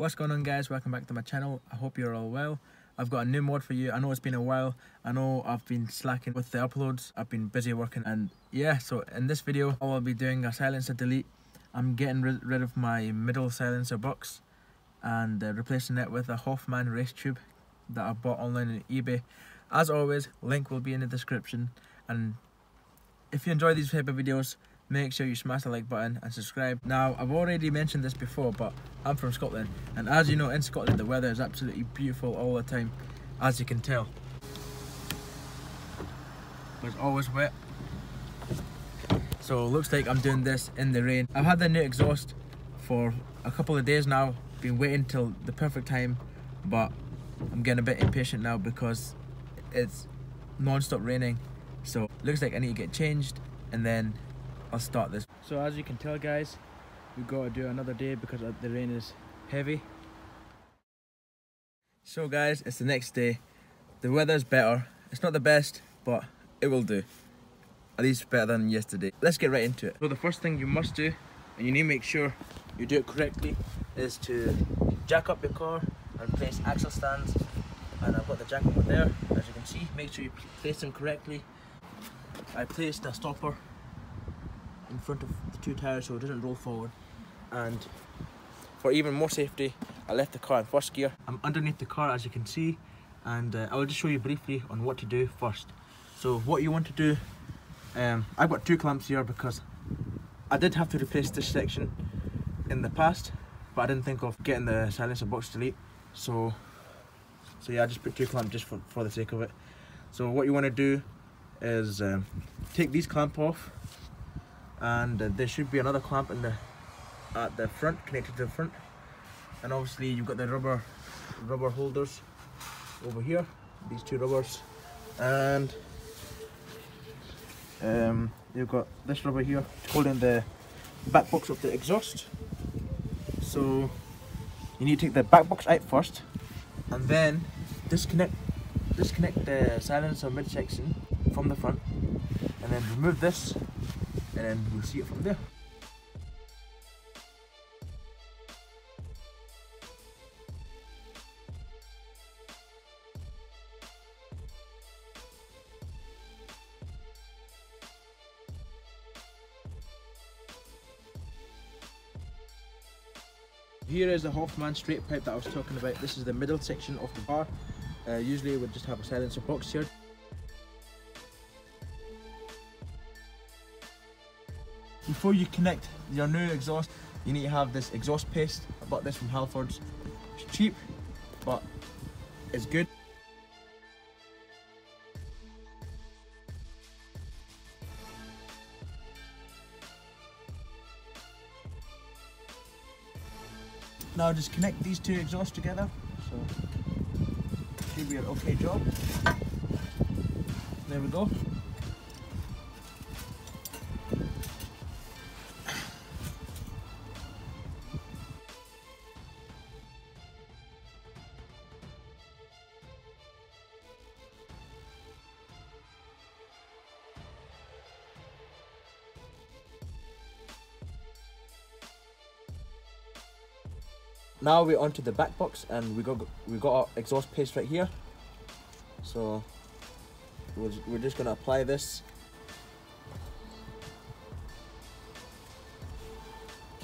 What's going on guys? Welcome back to my channel. I hope you're all well. I've got a new mod for you. I know it's been a while. I know I've been slacking with the uploads. I've been busy working and yeah, so in this video I will be doing a silencer delete. I'm getting rid, rid of my middle silencer box and uh, replacing it with a Hoffmann race tube that I bought online on eBay. As always, link will be in the description and if you enjoy these type of videos, make sure you smash the like button and subscribe. Now, I've already mentioned this before, but I'm from Scotland, and as you know, in Scotland, the weather is absolutely beautiful all the time, as you can tell. It's always wet. So, looks like I'm doing this in the rain. I've had the new exhaust for a couple of days now, been waiting till the perfect time, but I'm getting a bit impatient now because it's non-stop raining. So, looks like I need to get changed, and then I'll start this. So as you can tell guys, we've got to do another day because the rain is heavy. So guys, it's the next day. The weather's better. It's not the best, but it will do. At least better than yesterday. Let's get right into it. So the first thing you must do, and you need to make sure you do it correctly, is to jack up your car and place axle stands. And I've got the jack over there, as you can see. Make sure you place them correctly. I placed a stopper in front of the two tires so it doesn't roll forward and for even more safety I left the car in first gear. I'm underneath the car as you can see and uh, I will just show you briefly on what to do first. So what you want to do, um, I've got two clamps here because I did have to replace this section in the past but I didn't think of getting the silencer box delete so so yeah I just put two clamps just for, for the sake of it. So what you want to do is um, take these clamp off and uh, there should be another clamp in the at the front connected to the front. And obviously you've got the rubber rubber holders over here these two rubbers. And um, you've got this rubber here holding the back box of the exhaust. So you need to take the back box out first and then disconnect disconnect the silencer midsection from the front and then remove this and then we'll see it from there. Here is the Hoffmann straight pipe that I was talking about. This is the middle section of the bar. Uh, usually would just have a silencer box here. Before you connect your new exhaust, you need to have this exhaust paste. I bought this from Halfords. It's cheap, but it's good. Now just connect these two exhausts together. So should be an okay job. There we go. Now we're onto the back box and we got we got our exhaust paste right here. So we're, we're just gonna apply this.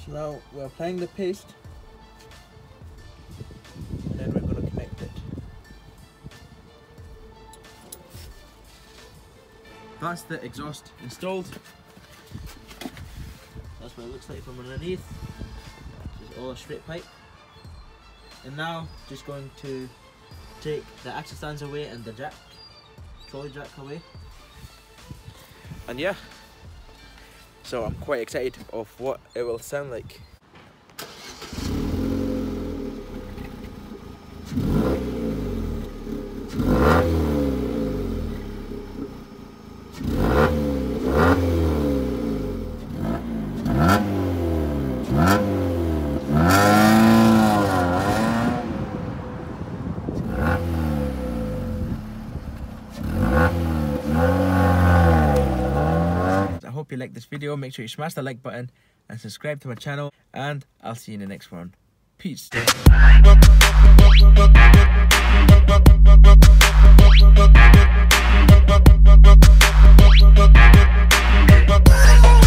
So now we're applying the paste. And then we're gonna connect it. That's the exhaust installed. That's what it looks like from underneath. It's all a straight pipe and now just going to take the axle stands away and the jack, trolley jack away. And yeah, so I'm quite excited of what it will sound like. hope you liked this video. Make sure you smash the like button and subscribe to my channel. And I'll see you in the next one. Peace.